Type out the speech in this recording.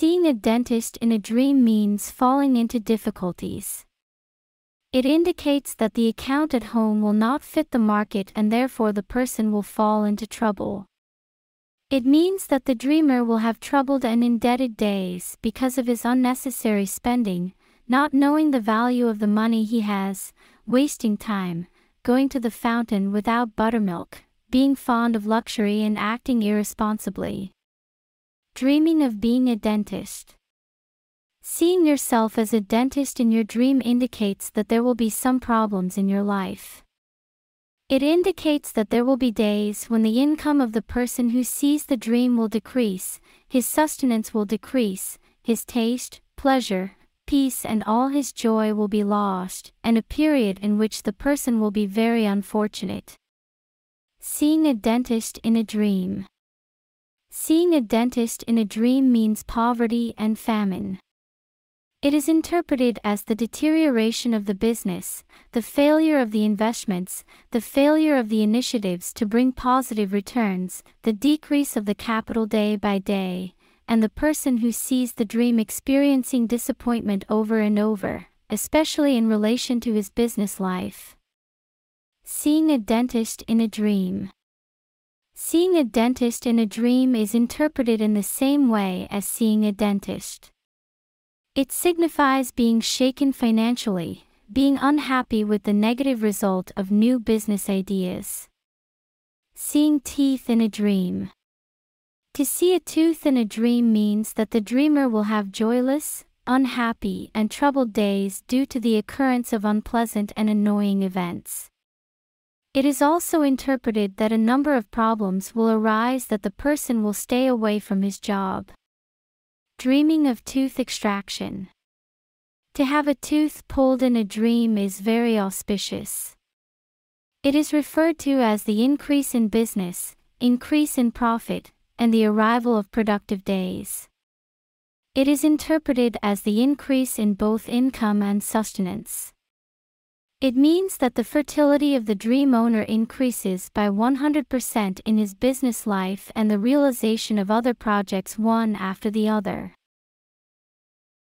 Seeing a dentist in a dream means falling into difficulties. It indicates that the account at home will not fit the market and therefore the person will fall into trouble. It means that the dreamer will have troubled and indebted days because of his unnecessary spending, not knowing the value of the money he has, wasting time, going to the fountain without buttermilk, being fond of luxury and acting irresponsibly. Dreaming of being a dentist. Seeing yourself as a dentist in your dream indicates that there will be some problems in your life. It indicates that there will be days when the income of the person who sees the dream will decrease, his sustenance will decrease, his taste, pleasure, peace and all his joy will be lost, and a period in which the person will be very unfortunate. Seeing a dentist in a dream. Seeing a dentist in a dream means poverty and famine. It is interpreted as the deterioration of the business, the failure of the investments, the failure of the initiatives to bring positive returns, the decrease of the capital day by day, and the person who sees the dream experiencing disappointment over and over, especially in relation to his business life. Seeing a dentist in a dream. Seeing a dentist in a dream is interpreted in the same way as seeing a dentist. It signifies being shaken financially, being unhappy with the negative result of new business ideas. Seeing teeth in a dream. To see a tooth in a dream means that the dreamer will have joyless, unhappy, and troubled days due to the occurrence of unpleasant and annoying events. It is also interpreted that a number of problems will arise that the person will stay away from his job. Dreaming of tooth extraction. To have a tooth pulled in a dream is very auspicious. It is referred to as the increase in business, increase in profit, and the arrival of productive days. It is interpreted as the increase in both income and sustenance. It means that the fertility of the dream owner increases by 100% in his business life and the realization of other projects one after the other.